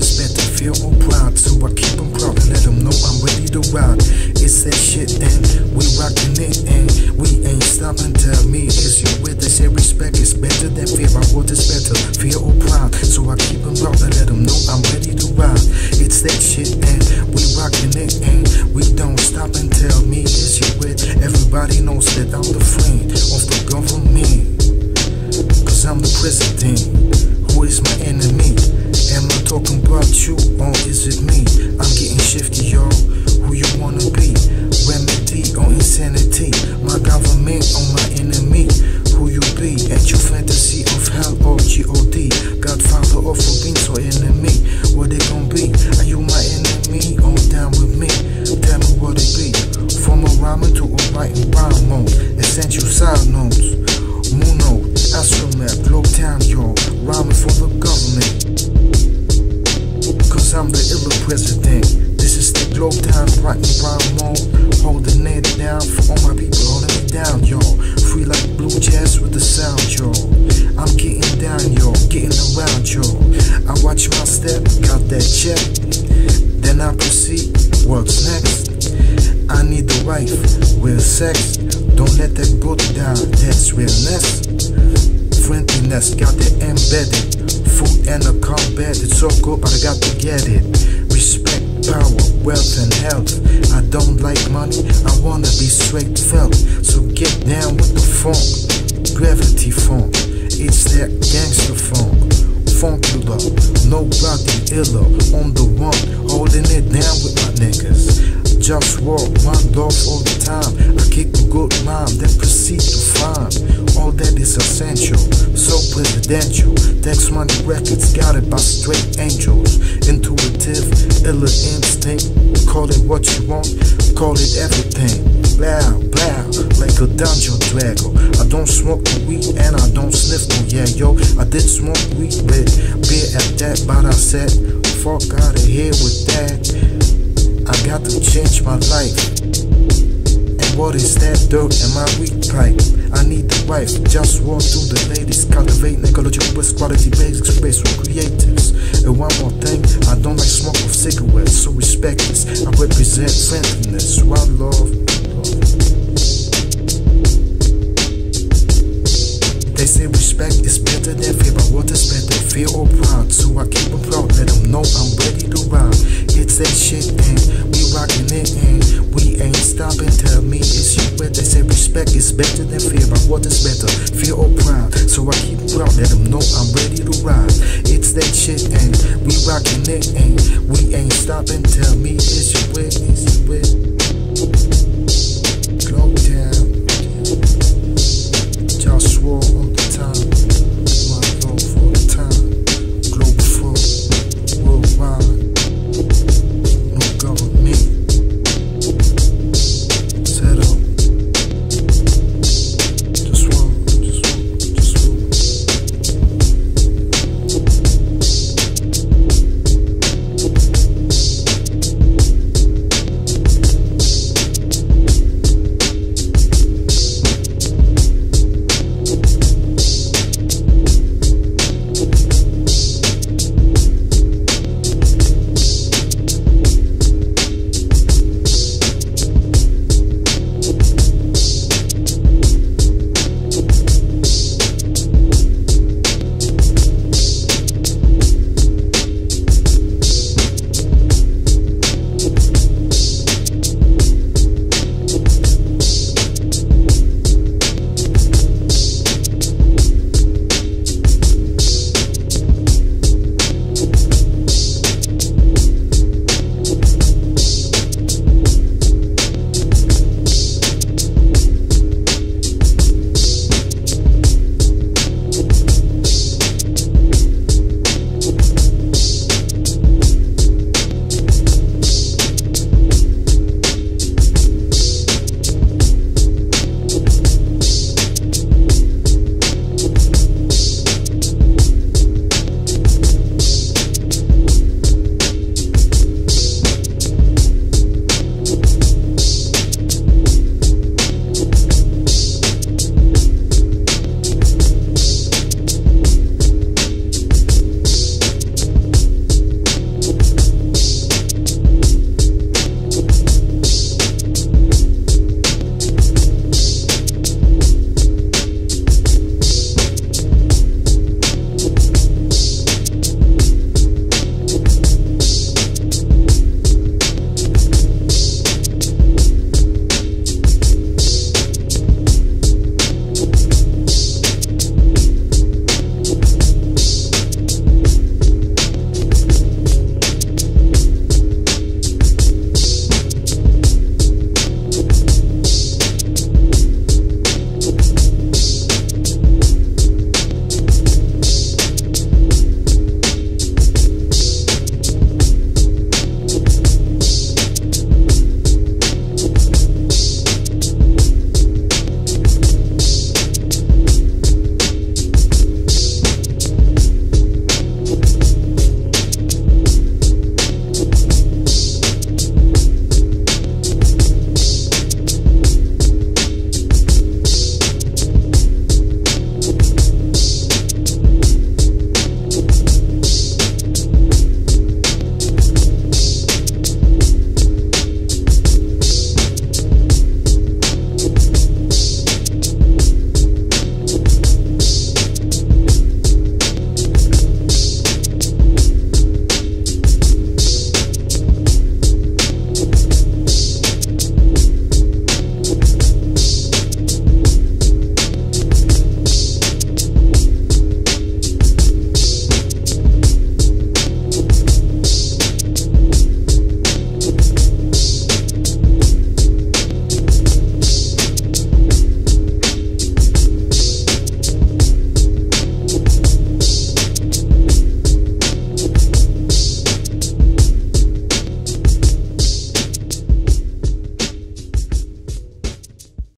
is better, feel more proud. So I keep them proud and let them know I'm ready to ride. It's that shit and we rockin' it and we ain't stopping. Tell me, is you with? They say respect is better than fear. My word is better, fear or pride. So I keep them proud and let them know I'm ready to ride. It's that shit and we rockin' it and we don't stop and tell me, is you with? Everybody knows that I'm the friend of the government. Cause I'm the president. Who is my enemy? Am I talking about you or is it me? I'm getting shifty, y'all. Who you wanna be? Remedy or insanity? My government or my enemy? Who you be? At your fantasy of hell or G-O-D? The sound, y'all. I'm getting down, y'all. Getting around, y'all. I watch my step, got that check. Then I proceed. What's next? I need the wife, real sex. Don't let that go down, that's realness. Friendliness, got it embedded. Food and a combat, it's so good, but I got to get it. Respect, power, wealth, and health. I don't like money, I wanna be straight felt. So get down with the funk, gravity funk. It's that gangster funk. Funkula, nobody iller on the one, holding it down with my niggas. Just walk one love all the time. I kick a good rhyme, then proceed to find all that is essential. So presidential. Text money records guided by straight angels. Intuitive, illa instinct. Call it what you want, call it everything. Blah, like a dungeon dragger. I don't smoke the weed and I don't sniff no yeah, yo. I did smoke weed with beer at that, but I said, fuck out of here with that. I got to change my life. And what is that dirt in my weed pipe? I need the wife, just walk through the ladies, cultivate ecological best quality basics, space for creatives. And one more thing, I don't like smoke of cigarettes, so respect this. I represent friendliness, one love. Respect is better than fear, what is better, fear or proud? So I keep them proud, let them know I'm ready to ride. It's that shit and we rockin' it and we ain't stopping. Tell me it's you where they say respect is better than fear, what is better, fear or proud? So I keep proud, let them know I'm ready to ride. It's that shit and we rockin' it and we ain't stopping. Tell me it's you where, it's you down.